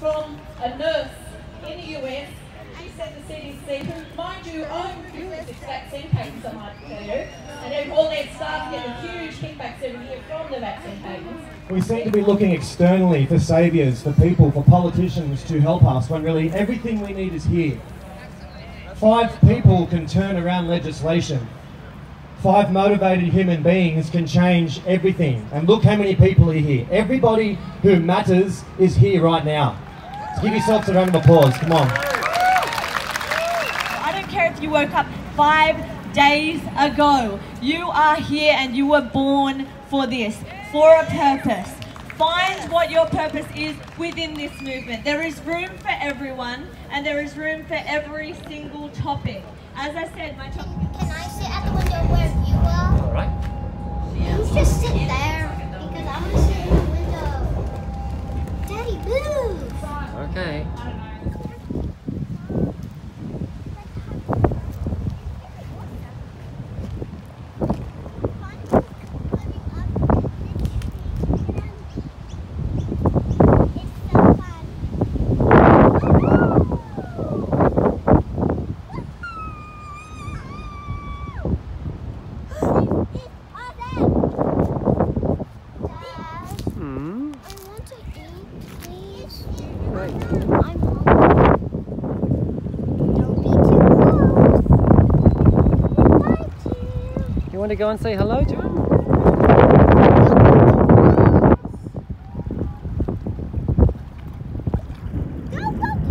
from a nurse in the US. She said the CDC, who, mind you, own 56 vaccine patents, I might tell you, and all their staff get a huge kickbacks every year from the vaccine patents. We seem to be looking externally for saviours, for people, for politicians to help us when really everything we need is here. Five people can turn around legislation. Five motivated human beings can change everything. And look how many people are here. Everybody who matters is here right now. So give yourselves a round of applause. Come on. I don't care if you woke up five days ago. You are here and you were born for this, for a purpose. Find what your purpose is within this movement. There is room for everyone and there is room for every single topic. As I said, my topic Can I sit at the window where you are? All right. You just sit there because I want to sit in the window. Daddy, move! Okay. It's so fun. Hmm. I want to eat, please. Right. I'm hungry. Don't be too close. Bye, Tim. You want to go and say hello to him? Don't go